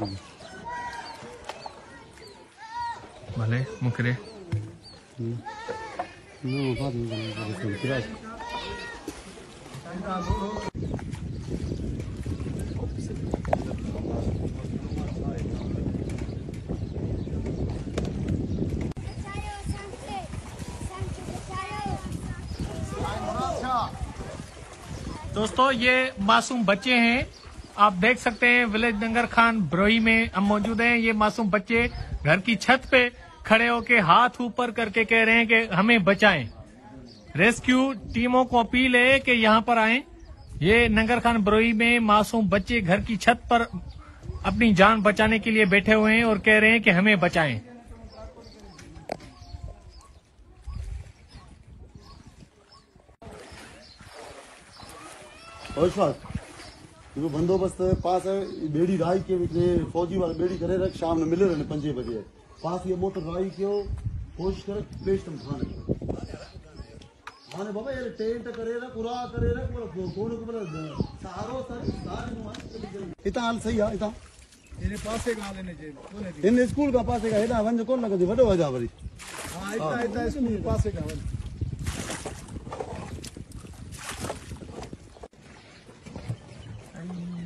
No, pas de de tirage. बचाओ संतरे दोस्तों ये मासूम बच्चे हैं आप देख सकते हैं, विलेज नंगर खान ब्रोई में हम मौजूद हैं। ये मासूम बच्चे घर की छत पे खड़े होके हाथ ऊपर करके कह रहे हैं कि हमें बचाएँ। रेस्क्यू टीमों को अपील है कि यहाँ पर आएँ। ये नंगर खान ब्रोई में मासूम बच्चे घर की छत पर अपनी जान बचाने के लिए बैठे हुए हैं और कह रहे हैं कि हमें बचाएँ। और देखो बंदोबस्त पास बेड़ी राई के ये फौजी वाला बेड़ी करे रख शाम में मिले रहने पंजे बजे। पास ये मोटर राई क्यों कोशिश करे पेश तुम खाने खाने बाबा ये टेंट करे रख पूरा करे रख पूरा कौन को बोला सारो सारे सारे इतना हाल सही है इतना? हिन पासे खां हलनि जे कोन्हे थी इन स्कूल का पासे का हेॾा वञ कोन लॻंदी वॾो वॼा वरी हा हितां हितां स्कूल पासे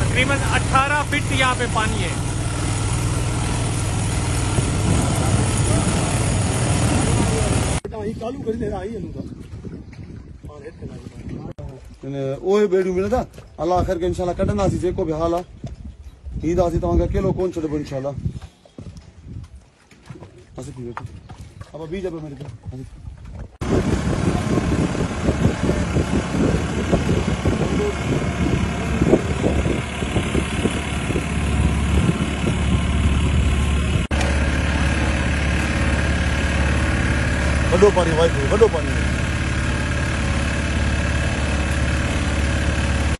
तकरीबन 18 फीट यहाँ पे पानी है। हितां ही चालू करे दे आई हलूं था और हेठ कना अने उहे बेड़ियूं मिलनि था अलाह ख़ैर के इंशाल्लाह વડો પાણી વાગ્યું વડો પાણી